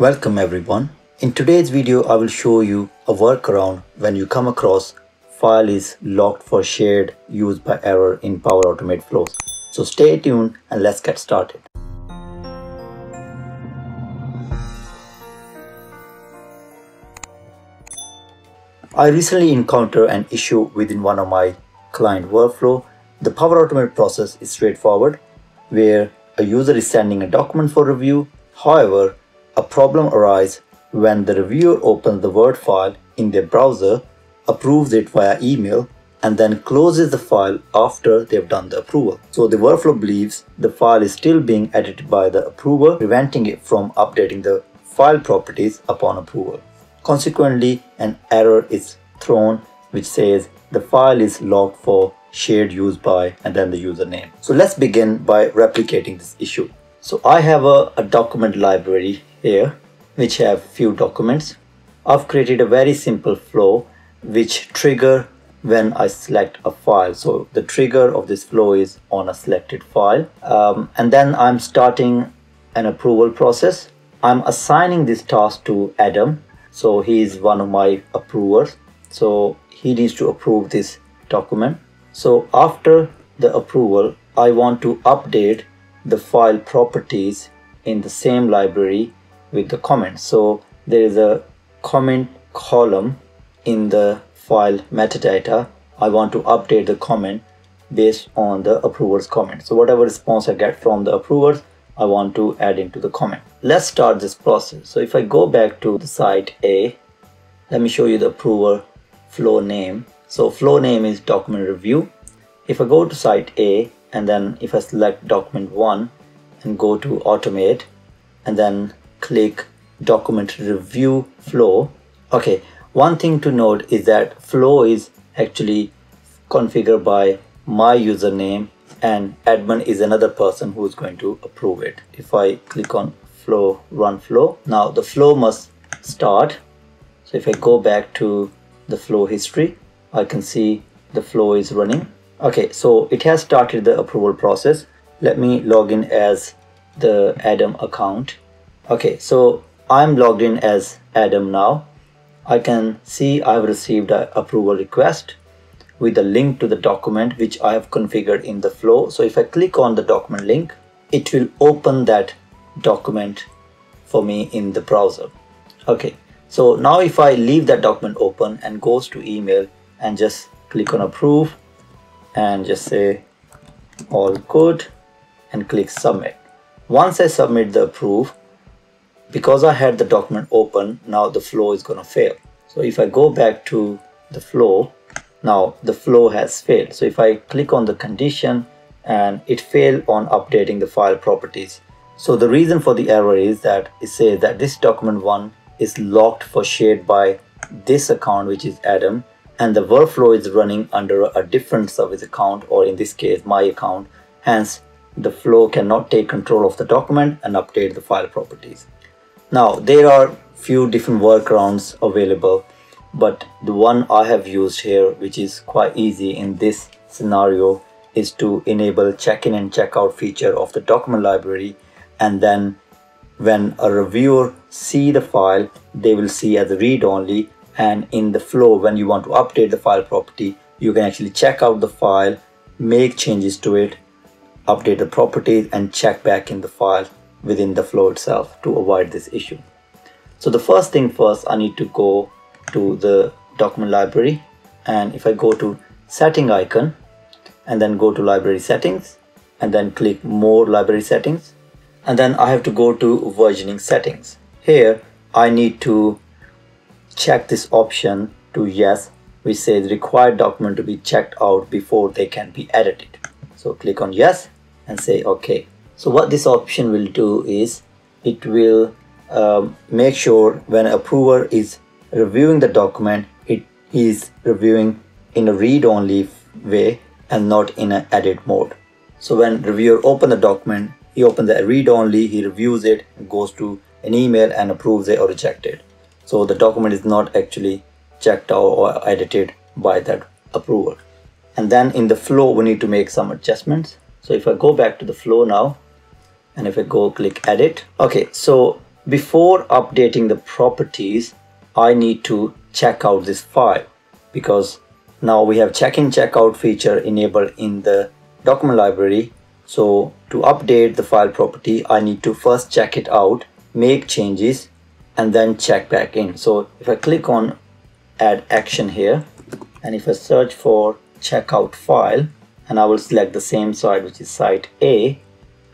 Welcome everyone. In today's video, I will show you a workaround when you come across file is locked for shared use by error in Power Automate flows. So stay tuned and let's get started. I recently encountered an issue within one of my client workflow. The Power Automate process is straightforward where a user is sending a document for review. However, a problem arises when the reviewer opens the Word file in their browser, approves it via email, and then closes the file after they've done the approval. So the workflow believes the file is still being edited by the approver, preventing it from updating the file properties upon approval. Consequently, an error is thrown which says the file is locked for shared use by and then the username. So let's begin by replicating this issue. So I have a, a document library here which have few documents. I've created a very simple flow which trigger when I select a file. So the trigger of this flow is on a selected file. Um, and then I'm starting an approval process. I'm assigning this task to Adam. So he is one of my approvers. So he needs to approve this document. So after the approval, I want to update the file properties in the same library with the comments. So there is a comment column in the file metadata. I want to update the comment based on the approver's comment. So whatever response I get from the approvers, I want to add into the comment. Let's start this process. So if I go back to the site A, let me show you the approver flow name. So flow name is document review. If I go to site A and then if I select document 1 and go to automate and then click document review flow. Okay, one thing to note is that flow is actually configured by my username and Adam is another person who is going to approve it. If I click on flow, run flow, now the flow must start. So if I go back to the flow history, I can see the flow is running. Okay, so it has started the approval process. Let me log in as the Adam account. Okay, so I'm logged in as Adam now. I can see I've received an approval request with a link to the document which I have configured in the flow. So if I click on the document link, it will open that document for me in the browser. Okay, so now if I leave that document open and goes to email, and just click on approve and just say all good and click submit. Once I submit the approve, because I had the document open, now the flow is gonna fail. So if I go back to the flow, now the flow has failed. So if I click on the condition and it failed on updating the file properties. So the reason for the error is that it says that this document one is locked for shared by this account, which is Adam, and the workflow is running under a different service account or in this case my account hence the flow cannot take control of the document and update the file properties now there are few different workarounds available but the one I have used here which is quite easy in this scenario is to enable check-in and check-out feature of the document library and then when a reviewer see the file they will see as read-only and in the flow when you want to update the file property you can actually check out the file make changes to it update the properties and check back in the file within the flow itself to avoid this issue. So the first thing first I need to go to the document library. And if I go to setting icon and then go to library settings and then click more library settings. And then I have to go to versioning settings. Here I need to check this option to yes which says required document to be checked out before they can be edited. So click on yes and say okay so what this option will do is it will um, make sure when approver is reviewing the document it is reviewing in a read-only way and not in an edit mode so when reviewer open the document he opens the read-only he reviews it goes to an email and approves it or rejects it so the document is not actually checked out or edited by that approver. And then in the flow, we need to make some adjustments. So if I go back to the flow now, and if I go click edit, okay, so before updating the properties I need to check out this file because now we have check-in checkout feature enabled in the document library. So to update the file property I need to first check it out make changes and then check back in. So if I click on add action here and if I search for checkout file and I will select the same site which is site A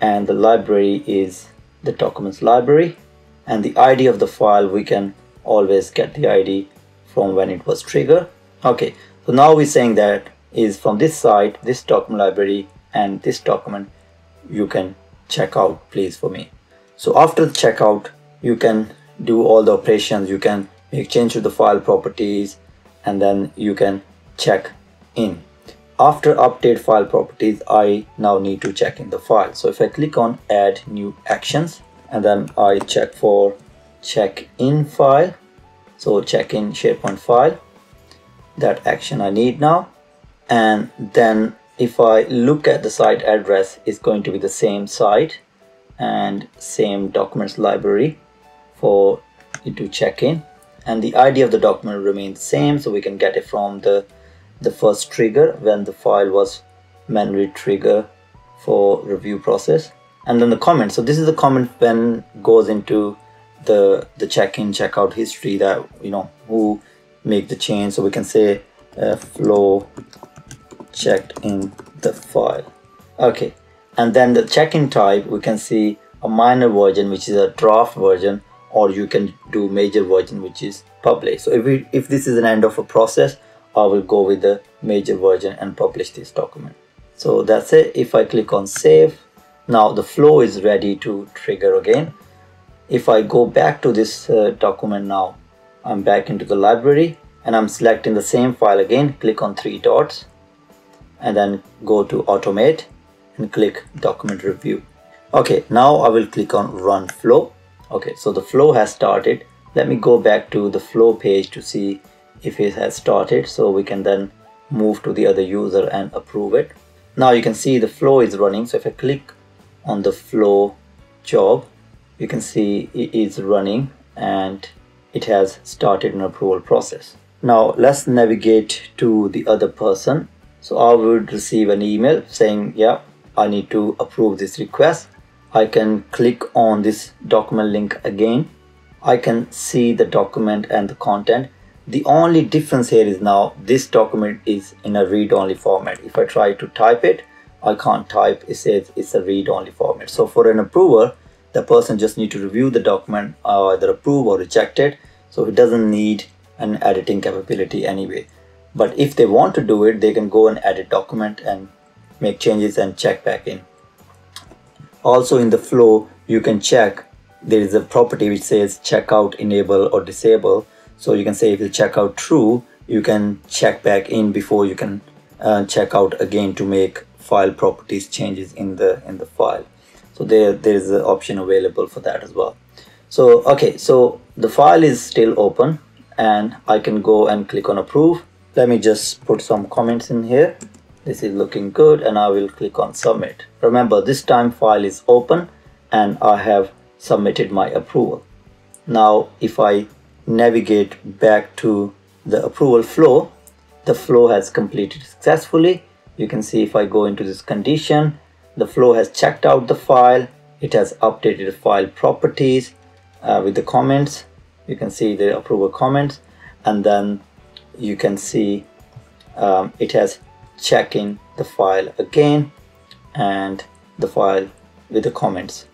and the library is the documents library. And the ID of the file we can always get the ID from when it was triggered. Okay so now we're saying that is from this site this document library and this document you can check out please for me. So after the checkout you can do all the operations. You can make change to the file properties and then you can check in after update file properties I now need to check in the file. So if I click on add new actions and then I check for check in file. So check in SharePoint file. That action I need now. And then if I look at the site address it's going to be the same site and same documents library for it to check in. And the ID of the document remains same so we can get it from the the first trigger when the file was manually trigger for review process and then the comment. So this is the comment when goes into the the check-in checkout history that you know who make the change. So we can say uh, flow checked in the file. Okay. And then the check-in type we can see a minor version which is a draft version or you can do major version which is public so if we if this is an end of a process I will go with the major version and publish this document. So that's it. If I click on save, now the flow is ready to trigger again. If I go back to this uh, document now, I'm back into the library and I'm selecting the same file again, click on three dots and then go to automate and click document review. Okay, now I will click on run flow. Okay, so the flow has started. Let me go back to the flow page to see if it has started so we can then move to the other user and approve it. Now you can see the flow is running so if I click on the flow job you can see it is running and it has started an approval process. Now let's navigate to the other person. So I would receive an email saying yeah I need to approve this request. I can click on this document link again. I can see the document and the content the only difference here is now this document is in a read-only format. If I try to type it, I can't type. It says it's a read-only format. So for an approver, the person just need to review the document, uh, either approve or reject it. So it doesn't need an editing capability anyway. But if they want to do it, they can go and edit document and make changes and check back in. Also in the flow, you can check there is a property which says checkout enable or disable so you can say if you check out true you can check back in before you can uh, check out again to make file properties changes in the in the file. So there there is an option available for that as well. So okay so the file is still open and I can go and click on approve. Let me just put some comments in here. This is looking good and I will click on submit. Remember this time file is open and I have submitted my approval. Now if I navigate back to the approval flow. The flow has completed successfully. You can see if I go into this condition the flow has checked out the file. It has updated file properties uh, with the comments. You can see the approval comments. And then you can see um, it has checking the file again and the file with the comments.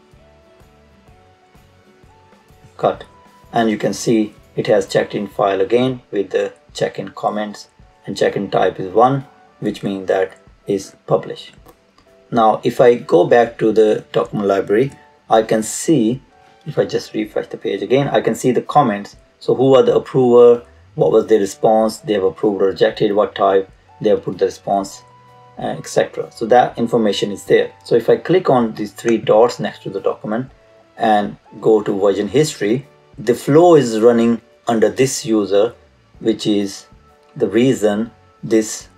Cut. And you can see it has checked in file again with the check-in comments and check-in type is 1 which means that is published. Now if I go back to the document library I can see if I just refresh the page again I can see the comments. So who are the approver? What was their response? They have approved or rejected what type? They have put the response uh, etc so that information is there. So if I click on these three dots next to the document and go to version history the flow is running under this user which is the reason this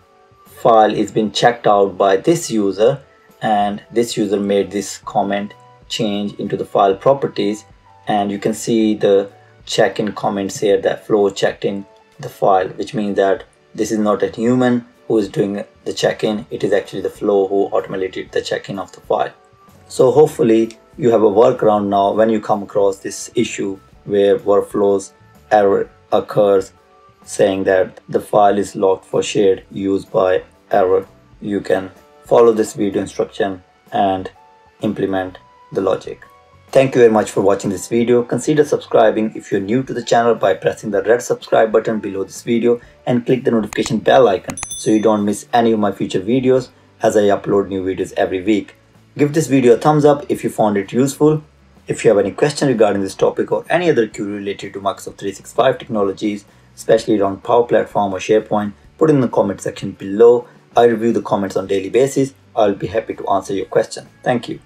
file is being checked out by this user and this user made this comment change into the file properties. And you can see the check-in comments here that Flow checked in the file which means that this is not a human who is doing the check-in. It is actually the flow who automated the check-in of the file. So hopefully you have a workaround now when you come across this issue where workflows error occurs saying that the file is locked for shared use by error you can follow this video instruction and implement the logic Thank you very much for watching this video. Consider subscribing if you're new to the channel by pressing the red subscribe button below this video and click the notification bell icon so you don't miss any of my future videos as I upload new videos every week. Give this video a thumbs up if you found it useful. If you have any question regarding this topic or any other query related to Microsoft 365 technologies, especially around Power Platform or SharePoint, put in the comment section below. I review the comments on daily basis. I'll be happy to answer your question. Thank you.